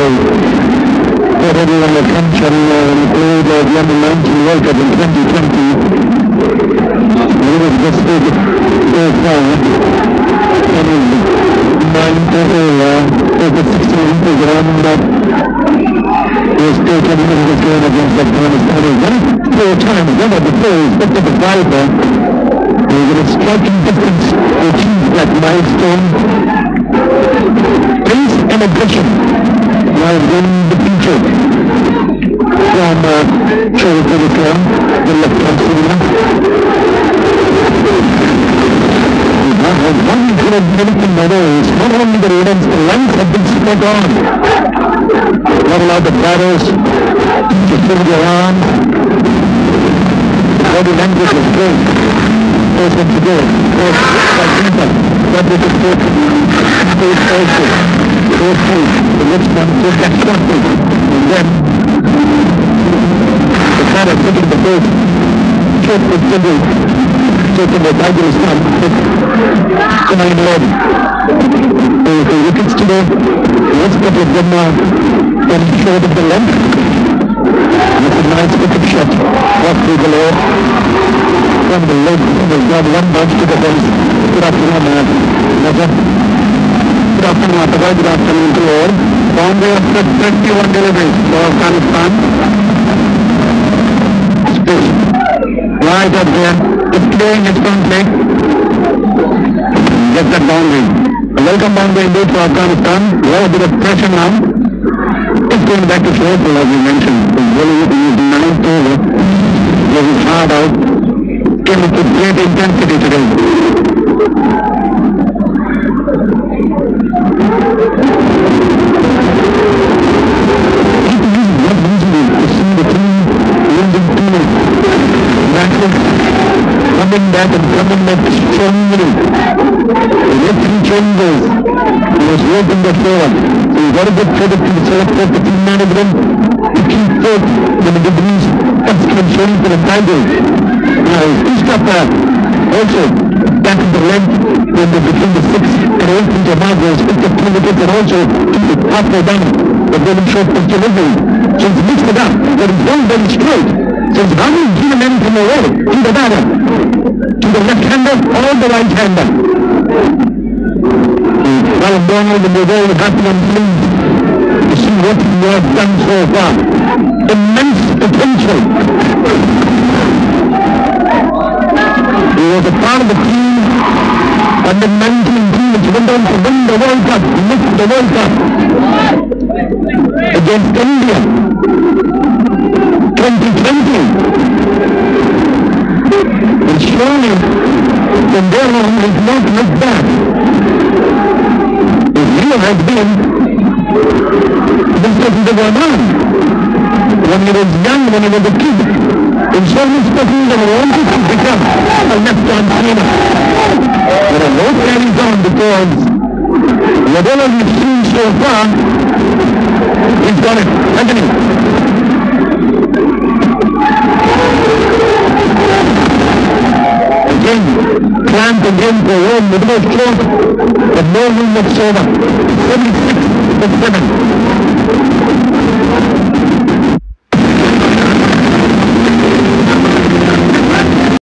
possible get everyone uh, include uh, the under 19 World Cup in 2020. We was just big so far. And the ninth area, over 16 program that was taken in the game against Afghanistan. He won it four times, one of the the driver. He was in a striking distance to achieve that milestone. Pace and aggression while winning the feature from uh, Shoriful Islam, the left hand singer. One good medical medals, not only the rodents, the lungs have been spot on. Not allow the battles to fill their arms. Body language is great. Person to go. First, by people. That was the first stage also. First stage. The one took that short stage. And then the kind of taking the first short was double. Taking the tiger is not coming in So if you look at today, let's get with them now and show them the length. That's a nice wicket shot. Off through the low. From the leg, they've got one bounce to the base. Good afternoon, man. Raja. Good afternoon, Ataga. Good afternoon to all. Bombay after 21 deliveries for Afghanistan. Space. Right up there. It's playing its play. Get that boundary. Welcome boundary indeed for Afghanistan. A bit of pressure now. It's going back to Liverpool as we mentioned. The bowling is ninth over. This is hard out. Came up with great intensity today. Left. He was working the forward. So you got to give credit to the selector, the team management, to keep when the degrees excellent showing for the Tigers. Now, Christopher also back in the length when they between the six and eight inch mark was picked up two wickets and also keep it halfway down the golden short pitch delivery. So he's mixed it up, but it's very, very straight. So it's not given anything away to the batter, to the left-hander or the right-hander. Well, Donald, we're very happy and pleased to see what you have done so far. Immense potential. He was a part of the team under 19 team which went on to win the World Cup, lift the World Cup against India. 2020. View has been this is the Rahman. When he was young, when he was a kid, in certain spaces and wanted to become a left-hand spinner. But a lot carries on because whatever we've seen so far, he's got it, hasn't he? Again for one, middle of short, but no room whatsoever. 76 for 7.